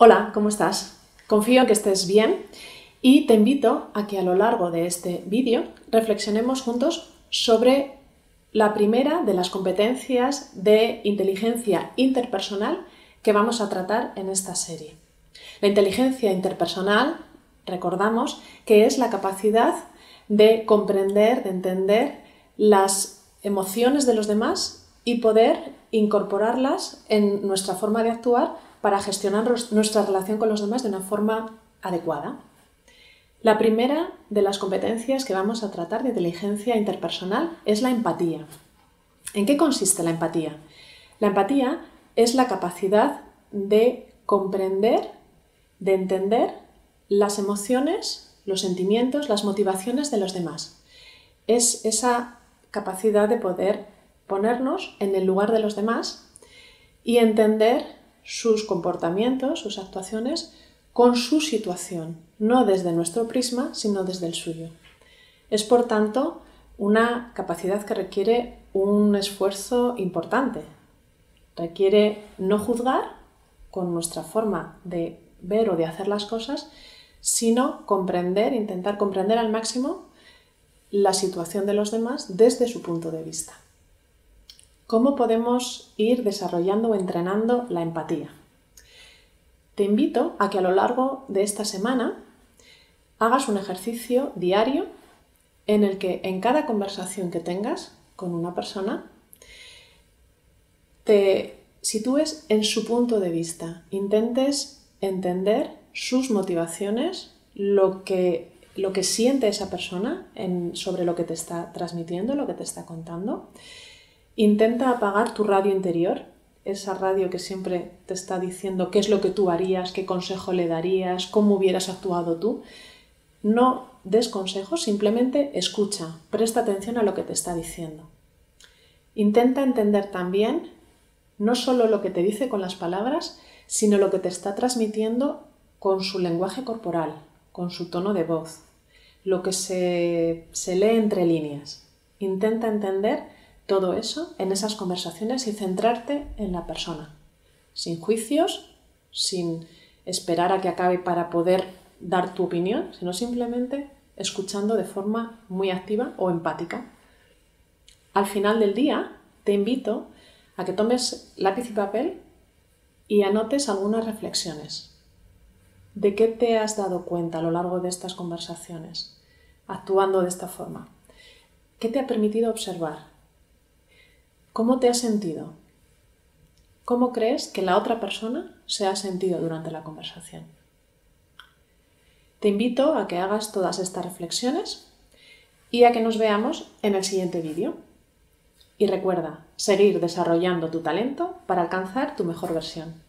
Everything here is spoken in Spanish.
Hola, ¿cómo estás? Confío en que estés bien y te invito a que a lo largo de este vídeo reflexionemos juntos sobre la primera de las competencias de inteligencia interpersonal que vamos a tratar en esta serie. La inteligencia interpersonal, recordamos, que es la capacidad de comprender, de entender las emociones de los demás y poder incorporarlas en nuestra forma de actuar para gestionar nuestra relación con los demás de una forma adecuada. La primera de las competencias que vamos a tratar de inteligencia interpersonal es la empatía. ¿En qué consiste la empatía? La empatía es la capacidad de comprender, de entender las emociones, los sentimientos, las motivaciones de los demás. Es esa capacidad de poder ponernos en el lugar de los demás y entender sus comportamientos, sus actuaciones con su situación, no desde nuestro prisma, sino desde el suyo. Es, por tanto, una capacidad que requiere un esfuerzo importante. Requiere no juzgar con nuestra forma de ver o de hacer las cosas, sino comprender, intentar comprender al máximo la situación de los demás desde su punto de vista. ¿Cómo podemos ir desarrollando o entrenando la empatía? Te invito a que a lo largo de esta semana hagas un ejercicio diario en el que en cada conversación que tengas con una persona te sitúes en su punto de vista, intentes entender sus motivaciones, lo que, lo que siente esa persona sobre lo que te está transmitiendo, lo que te está contando. Intenta apagar tu radio interior, esa radio que siempre te está diciendo qué es lo que tú harías, qué consejo le darías, cómo hubieras actuado tú. No des consejos, simplemente escucha, presta atención a lo que te está diciendo. Intenta entender también no solo lo que te dice con las palabras, sino lo que te está transmitiendo con su lenguaje corporal, con su tono de voz, lo que se, se lee entre líneas. Intenta entender todo eso en esas conversaciones y centrarte en la persona, sin juicios, sin esperar a que acabe para poder dar tu opinión, sino simplemente escuchando de forma muy activa o empática. Al final del día, te invito a que tomes lápiz y papel y anotes algunas reflexiones. ¿De qué te has dado cuenta a lo largo de estas conversaciones, actuando de esta forma? ¿Qué te ha permitido observar? ¿Cómo te has sentido? ¿Cómo crees que la otra persona se ha sentido durante la conversación? Te invito a que hagas todas estas reflexiones y a que nos veamos en el siguiente vídeo. Y recuerda, seguir desarrollando tu talento para alcanzar tu mejor versión.